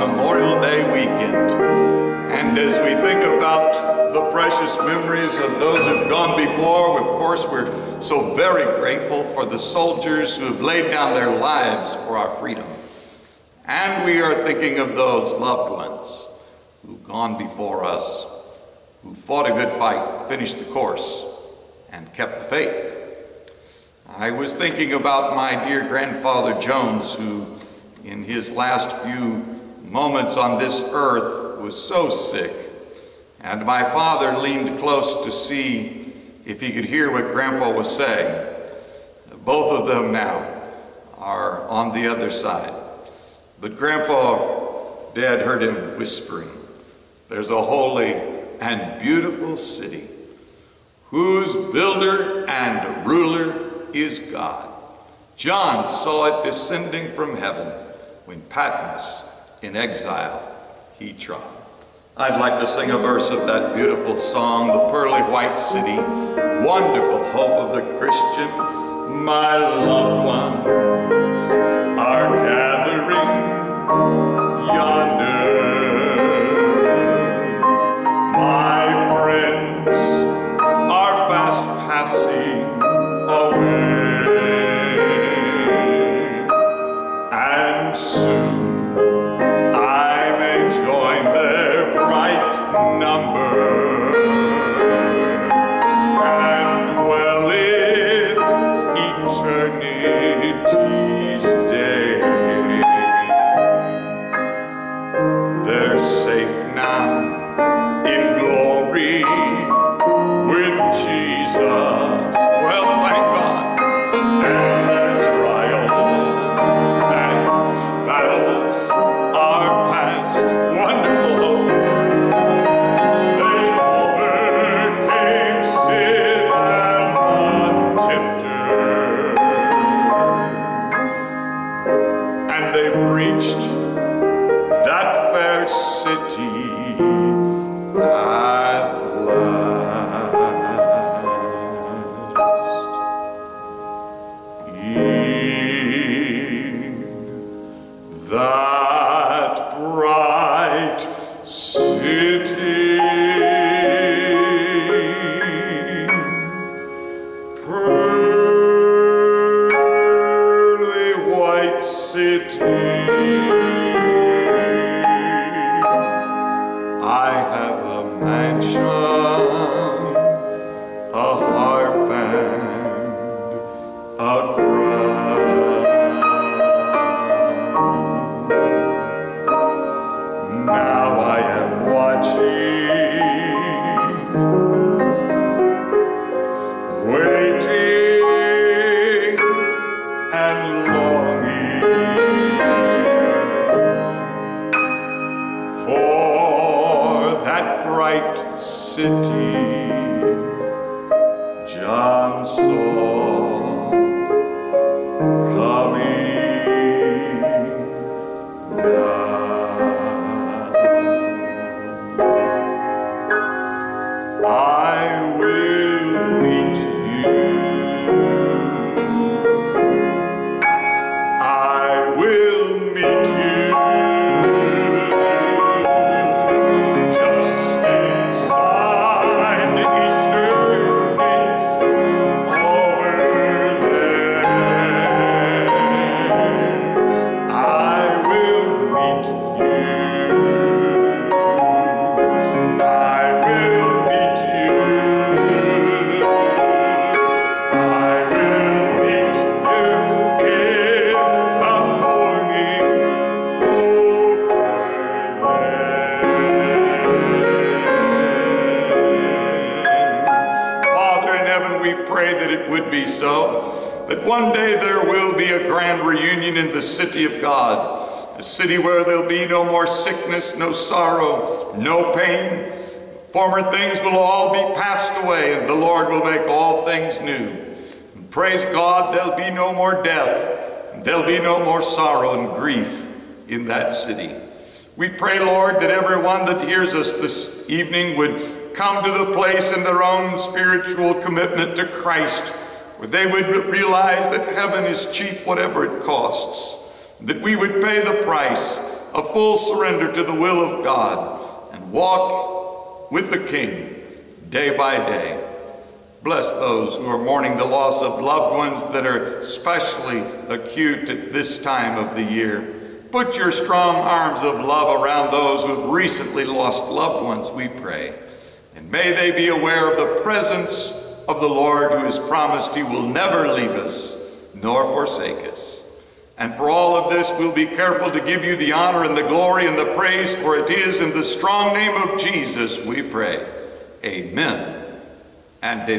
Memorial Day weekend. And as we think about the precious memories of those who've gone before, of course, we're so very grateful for the soldiers who have laid down their lives for our freedom. And we are thinking of those loved ones who've gone before us, who fought a good fight, finished the course, and kept the faith. I was thinking about my dear grandfather Jones, who in his last few moments on this earth was so sick. And my father leaned close to see if he could hear what Grandpa was saying. Both of them now are on the other side. But Grandpa, Dad heard him whispering, there's a holy and beautiful city whose builder and ruler is God. John saw it descending from heaven when Patmos in exile he trod. I'd like to sing a verse of that beautiful song, The Pearly White City, wonderful hope of the Christian. My loved ones And I have a mansion, city John saw coming down. I will meet you. That one day there will be a grand reunion in the city of God, a city where there'll be no more sickness, no sorrow, no pain. Former things will all be passed away, and the Lord will make all things new. And praise God, there'll be no more death, and there'll be no more sorrow and grief in that city. We pray, Lord, that everyone that hears us this evening would come to the place in their own spiritual commitment to Christ they would realize that heaven is cheap, whatever it costs, that we would pay the price of full surrender to the will of God and walk with the King day by day. Bless those who are mourning the loss of loved ones that are especially acute at this time of the year. Put your strong arms of love around those who have recently lost loved ones, we pray. And may they be aware of the presence of the Lord who has promised he will never leave us nor forsake us. And for all of this, we'll be careful to give you the honor and the glory and the praise, for it is in the strong name of Jesus we pray. Amen and amen.